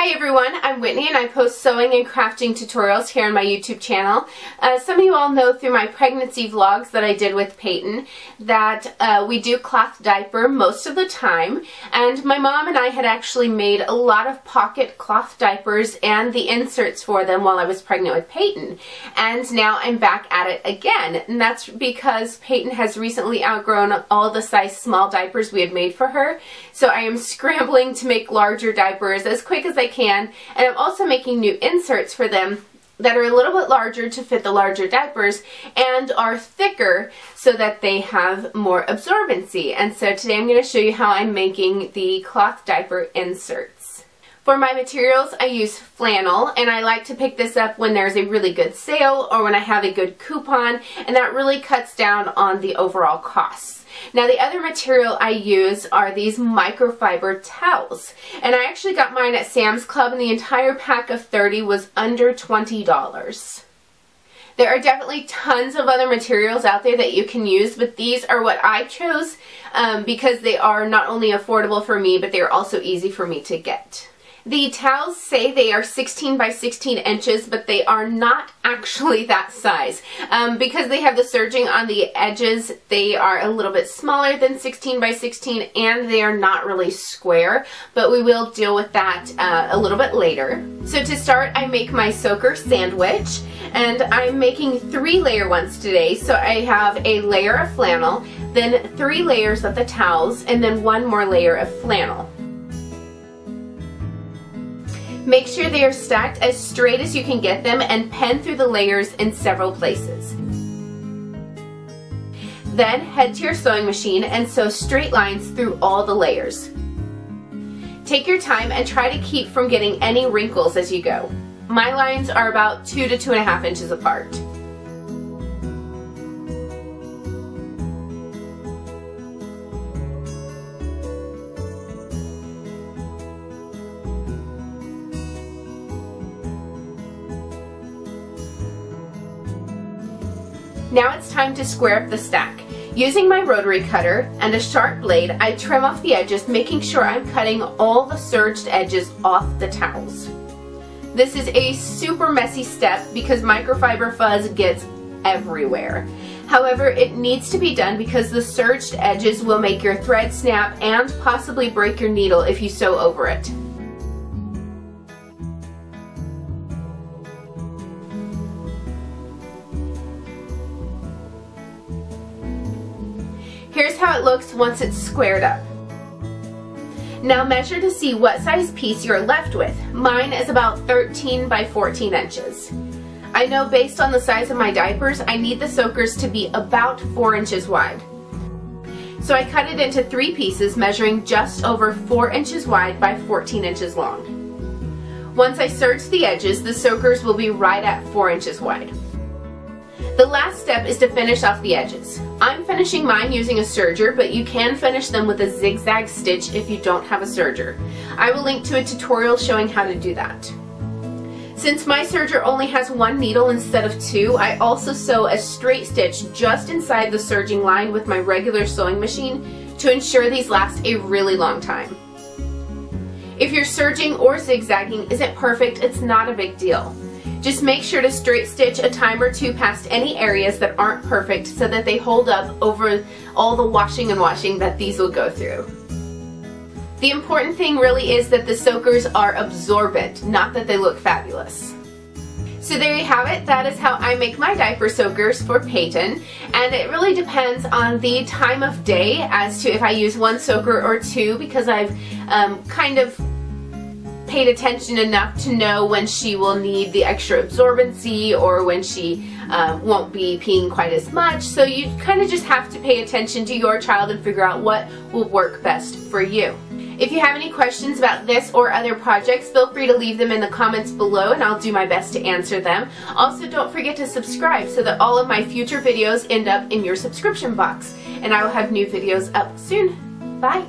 Hi everyone, I'm Whitney and I post sewing and crafting tutorials here on my YouTube channel. Uh, some of you all know through my pregnancy vlogs that I did with Peyton that uh, we do cloth diaper most of the time. And my mom and I had actually made a lot of pocket cloth diapers and the inserts for them while I was pregnant with Peyton. And now I'm back at it again. And that's because Peyton has recently outgrown all the size small diapers we had made for her. So I am scrambling to make larger diapers as quick as I can. And I'm also making new inserts for them that are a little bit larger to fit the larger diapers and are thicker so that they have more absorbency. And so today I'm going to show you how I'm making the cloth diaper inserts. For my materials, I use flannel, and I like to pick this up when there's a really good sale or when I have a good coupon, and that really cuts down on the overall costs. Now the other material I use are these microfiber towels. And I actually got mine at Sam's Club and the entire pack of 30 was under $20. There are definitely tons of other materials out there that you can use, but these are what I chose um, because they are not only affordable for me, but they are also easy for me to get. The towels say they are 16 by 16 inches, but they are not actually that size. Um, because they have the serging on the edges, they are a little bit smaller than 16 by 16 and they are not really square, but we will deal with that uh, a little bit later. So to start, I make my soaker sandwich and I'm making three layer ones today. So I have a layer of flannel, then three layers of the towels, and then one more layer of flannel. Make sure they are stacked as straight as you can get them and pen through the layers in several places. Then head to your sewing machine and sew straight lines through all the layers. Take your time and try to keep from getting any wrinkles as you go. My lines are about two to two and a half inches apart. Now it's time to square up the stack. Using my rotary cutter and a sharp blade, I trim off the edges, making sure I'm cutting all the serged edges off the towels. This is a super messy step because microfiber fuzz gets everywhere. However, it needs to be done because the serged edges will make your thread snap and possibly break your needle if you sew over it. How it looks once it's squared up. Now measure to see what size piece you're left with. Mine is about 13 by 14 inches. I know based on the size of my diapers, I need the soakers to be about 4 inches wide. So I cut it into three pieces measuring just over 4 inches wide by 14 inches long. Once I serge the edges, the soakers will be right at 4 inches wide. The last step is to finish off the edges. I'm finishing mine using a serger, but you can finish them with a zigzag stitch if you don't have a serger. I will link to a tutorial showing how to do that. Since my serger only has one needle instead of two, I also sew a straight stitch just inside the serging line with my regular sewing machine to ensure these last a really long time. If your serging or zigzagging isn't perfect, it's not a big deal. Just make sure to straight stitch a time or two past any areas that aren't perfect so that they hold up over all the washing and washing that these will go through. The important thing really is that the soakers are absorbent, not that they look fabulous. So there you have it. That is how I make my diaper soakers for Peyton. And it really depends on the time of day as to if I use one soaker or two because I've um, kind of paid attention enough to know when she will need the extra absorbency or when she uh, won't be peeing quite as much. So you kind of just have to pay attention to your child and figure out what will work best for you. If you have any questions about this or other projects, feel free to leave them in the comments below and I'll do my best to answer them. Also, don't forget to subscribe so that all of my future videos end up in your subscription box. And I will have new videos up soon. Bye!